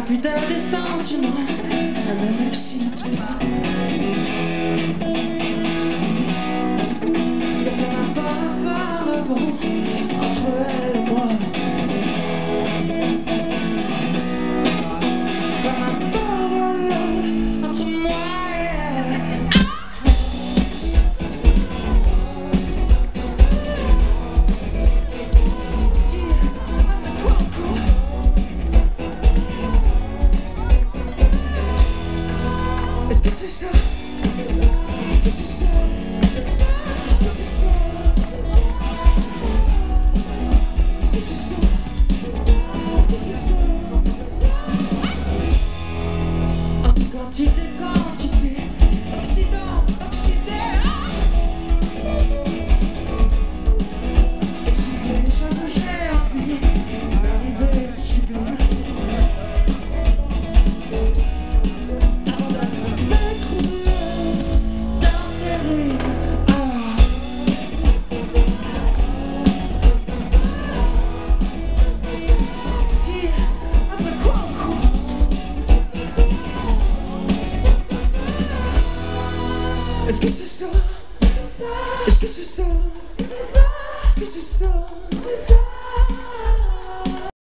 La pudeur des sentiments, ça ne m'excite pas. Y'a que ma peur, peur, Keep it Est-ce que c'est ça? Est-ce que c'est ça? Est-ce que c'est ça?